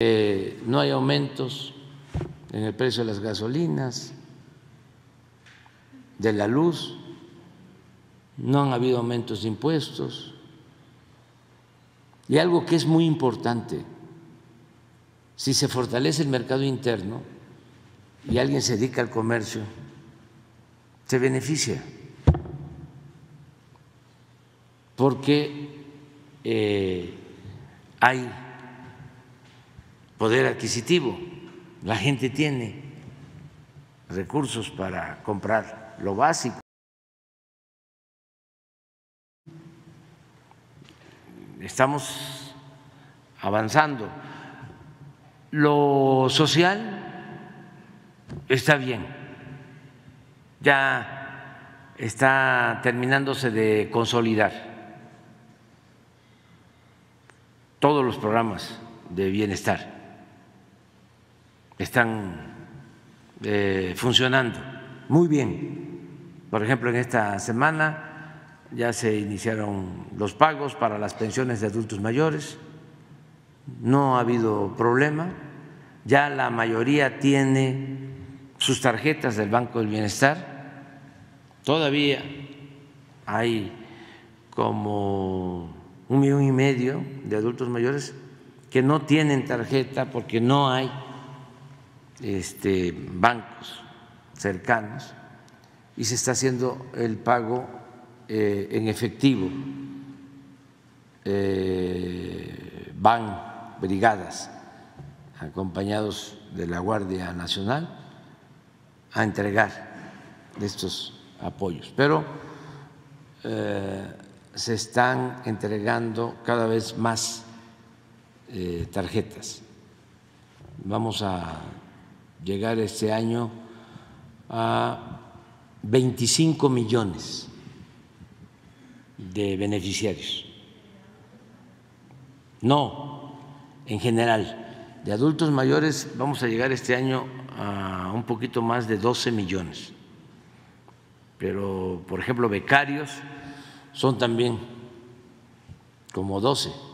Eh, no hay aumentos en el precio de las gasolinas, de la luz, no han habido aumentos de impuestos. Y algo que es muy importante, si se fortalece el mercado interno y alguien se dedica al comercio, se beneficia, porque eh, hay poder adquisitivo, la gente tiene recursos para comprar lo básico. Estamos avanzando. Lo social está bien, ya está terminándose de consolidar todos los programas de bienestar están eh, funcionando muy bien. Por ejemplo, en esta semana ya se iniciaron los pagos para las pensiones de adultos mayores, no ha habido problema, ya la mayoría tiene sus tarjetas del Banco del Bienestar, todavía hay como un millón y medio de adultos mayores que no tienen tarjeta porque no hay este, bancos cercanos y se está haciendo el pago eh, en efectivo. Eh, van brigadas acompañados de la Guardia Nacional a entregar estos apoyos, pero eh, se están entregando cada vez más tarjetas. Vamos a llegar este año a 25 millones de beneficiarios. No, en general. De adultos mayores vamos a llegar este año a un poquito más de 12 millones. Pero, por ejemplo, becarios son también como 12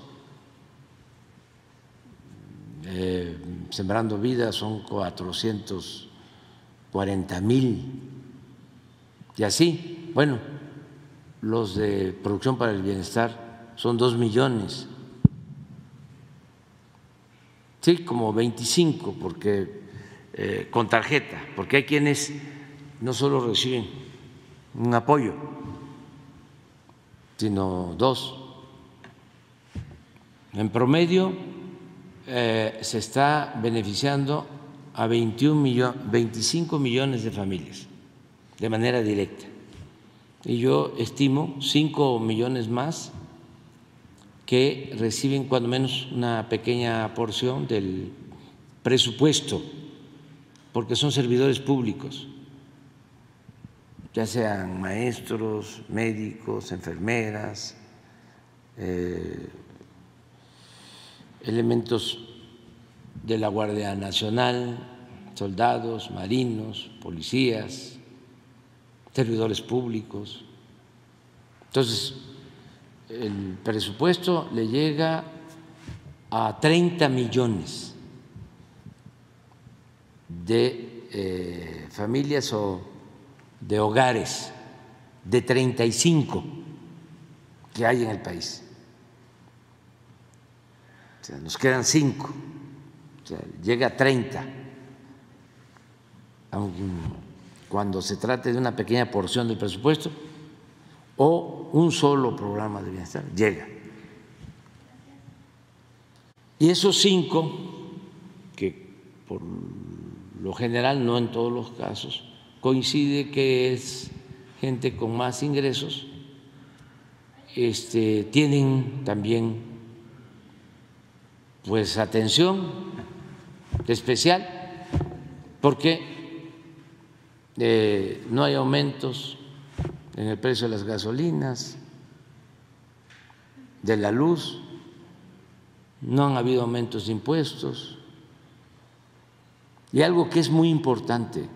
eh, Sembrando Vida son 440 mil. Y así, bueno, los de Producción para el Bienestar son dos millones. Sí, como 25, porque eh, con tarjeta, porque hay quienes no solo reciben un apoyo, sino dos. En promedio, eh, se está beneficiando a 21 25 millones de familias de manera directa. Y yo estimo 5 millones más que reciben cuando menos una pequeña porción del presupuesto, porque son servidores públicos, ya sean maestros, médicos, enfermeras, eh, elementos de la Guardia Nacional, soldados, marinos, policías, servidores públicos. Entonces, el presupuesto le llega a 30 millones de eh, familias o de hogares, de 35 que hay en el país nos quedan cinco, llega a 30, cuando se trate de una pequeña porción del presupuesto o un solo programa de bienestar, llega. Y esos cinco, que por lo general, no en todos los casos, coincide que es gente con más ingresos, este, tienen también pues atención especial porque eh, no hay aumentos en el precio de las gasolinas, de la luz, no han habido aumentos de impuestos. Y algo que es muy importante,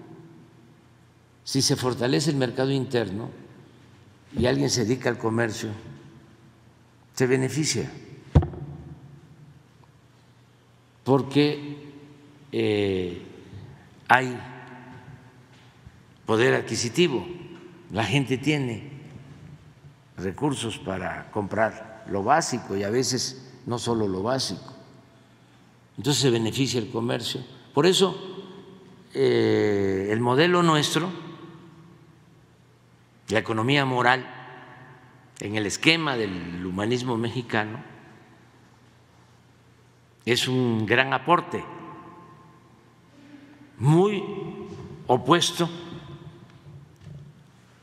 si se fortalece el mercado interno y alguien se dedica al comercio, se beneficia porque eh, hay poder adquisitivo, la gente tiene recursos para comprar lo básico y a veces no solo lo básico. Entonces se beneficia el comercio. Por eso eh, el modelo nuestro, la economía moral, en el esquema del humanismo mexicano, es un gran aporte, muy opuesto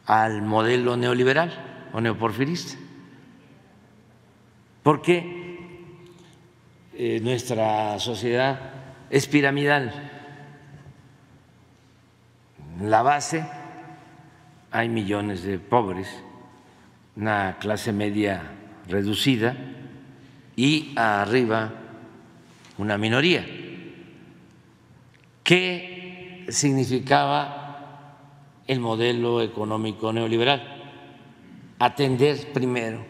al modelo neoliberal o neoporfirista, porque eh, nuestra sociedad es piramidal. En la base hay millones de pobres, una clase media reducida y arriba una minoría. ¿Qué significaba el modelo económico neoliberal, atender primero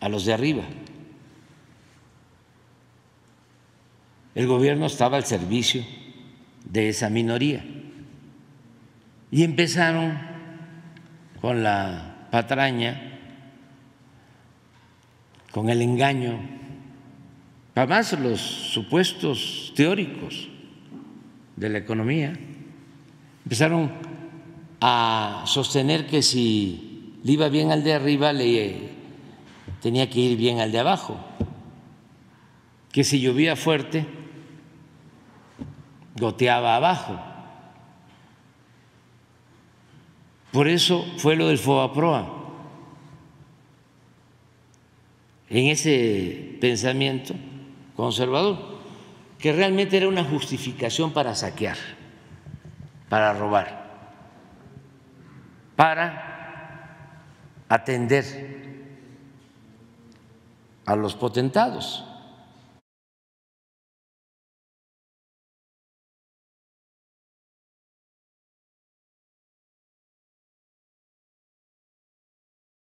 a los de arriba. El gobierno estaba al servicio de esa minoría y empezaron con la patraña, con el engaño, además los supuestos teóricos de la economía empezaron a sostener que si le iba bien al de arriba, le tenía que ir bien al de abajo, que si llovía fuerte, goteaba abajo. Por eso fue lo del FOBAPROA. En ese pensamiento conservador, que realmente era una justificación para saquear para robar, para atender a los potentados.